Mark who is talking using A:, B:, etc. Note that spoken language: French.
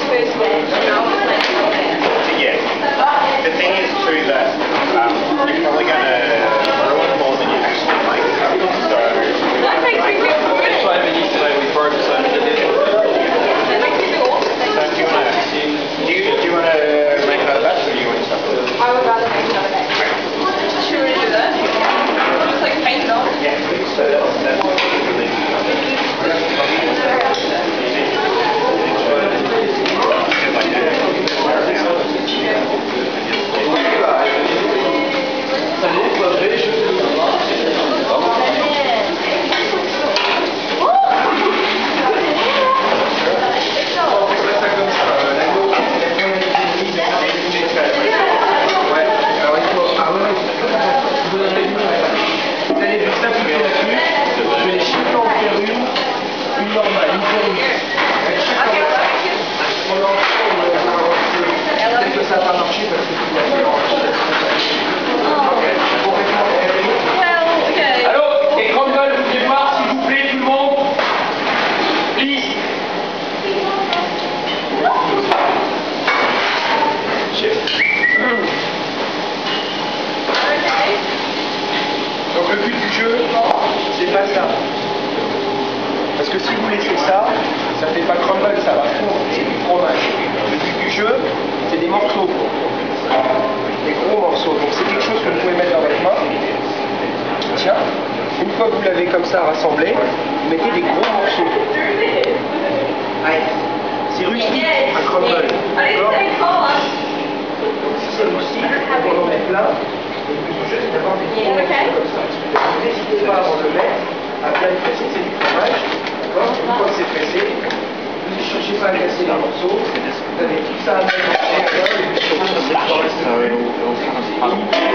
A: space le
B: but du jeu, c'est pas ça. Parce que si vous laissez ça, ça fait pas crumble, ça va fondre, c'est du fromage. Le but du jeu, c'est des morceaux. Des gros morceaux. Donc c'est quelque chose que vous pouvez mettre dans votre main. Tiens, une fois que vous l'avez comme ça rassemblé, vous mettez des gros morceaux. C'est rustique, un crumble. Si c'est rustique, on en met plein. Le but du jeu, c'est d'avoir des gros morceaux comme ça. Donc n'hésitez pas avant de le mettre, à bien le presser, c'est du fromage. D'accord Une fois que c'est pressé, vous ne cherchez pas à casser les morceaux. Vous avez tout ça à mettre le et vous cherchez
C: So